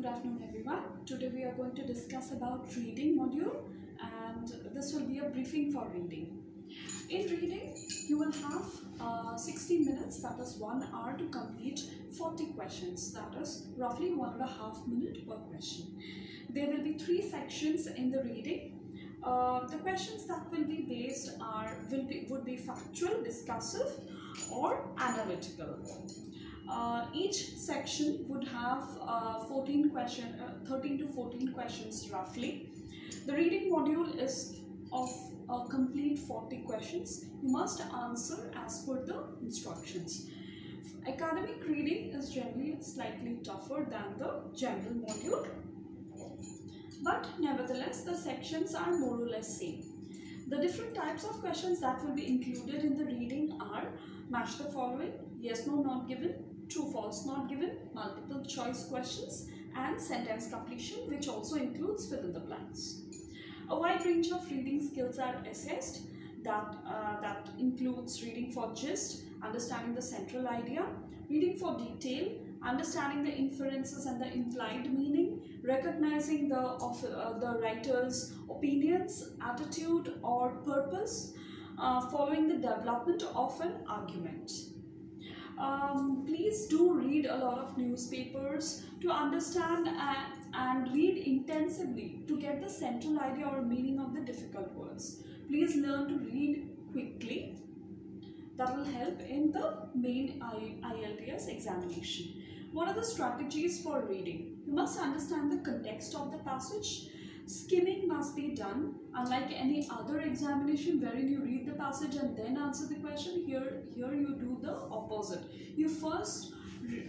Good afternoon everyone. Today we are going to discuss about reading module and this will be a briefing for reading. In reading you will have uh, 60 minutes that is 1 hour to complete 40 questions that is roughly one and a half minute per question. There will be three sections in the reading. Uh, the questions that will be based are will be would be factual, discursive or analytical. Uh, each section would have uh, 14 question, uh, 13 to 14 questions roughly. The reading module is of a complete 40 questions. You must answer as per the instructions. Academic reading is generally slightly tougher than the general module. But nevertheless, the sections are more or less same. The different types of questions that will be included in the reading are match the following, yes, no, not given, true, false, not given, multiple choice questions and sentence completion which also includes fill in the blanks. A wide range of reading skills are assessed that, uh, that includes reading for gist, understanding the central idea, reading for detail, understanding the inferences and the implied meaning, recognizing the, of, uh, the writer's opinions, attitude or purpose, uh, following the development of an argument. Um, please do read a lot of newspapers to understand and, and read intensively to get the central idea or meaning of the difficult words. Please learn to read quickly. That will help in the main IELTS examination. What are the strategies for reading? You must understand the context of the passage Skimming must be done unlike any other examination wherein you read the passage and then answer the question. Here, here you do the opposite. You first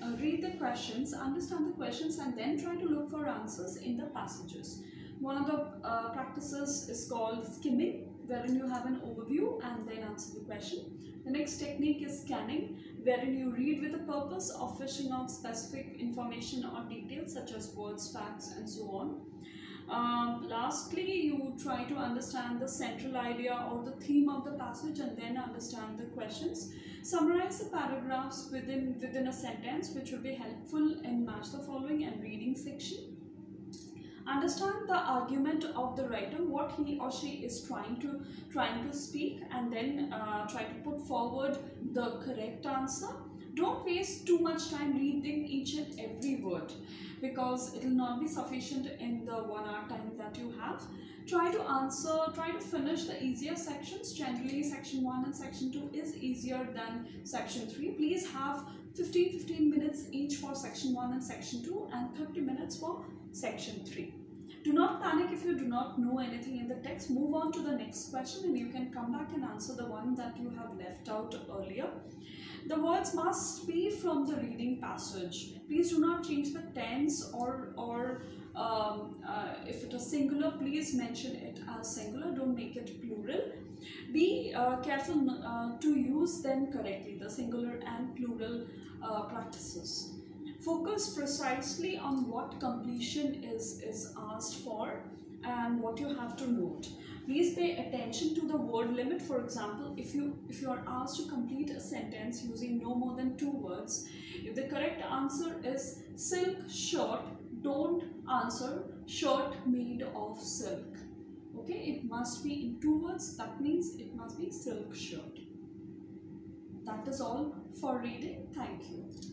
uh, read the questions, understand the questions and then try to look for answers in the passages. One of the uh, practices is called skimming wherein you have an overview and then answer the question. The next technique is scanning wherein you read with the purpose of fishing out specific information or details such as words, facts and so on. Um, lastly, you try to understand the central idea or the theme of the passage and then understand the questions. Summarize the paragraphs within, within a sentence which will be helpful in match the following and reading section. Understand the argument of the writer, what he or she is trying to trying to speak and then uh, try to put forward the correct answer don't waste too much time reading each and every word because it will not be sufficient in the one hour time that you have. Try to answer, try to finish the easier sections. Generally, section 1 and section 2 is easier than section 3. Please have 15-15 minutes each for section 1 and section 2 and 30 minutes for section 3. Do not panic if you do not know anything in the text. Move on to the next question and you can come back and answer the one that you have left out earlier. The words must be from the reading passage. Please do not change the tense or, or um, uh, if it is singular, please mention it as singular. Don't make it plural. Be uh, careful uh, to use them correctly, the singular and plural uh, practices. Focus precisely on what completion is, is asked for and what you have to note. Please pay attention to the word limit. For example, if you if you are asked to complete a sentence using no more than two words, if the correct answer is silk shirt, don't answer shirt made of silk. Okay, it must be in two words. That means it must be silk shirt. That is all for reading. Thank you.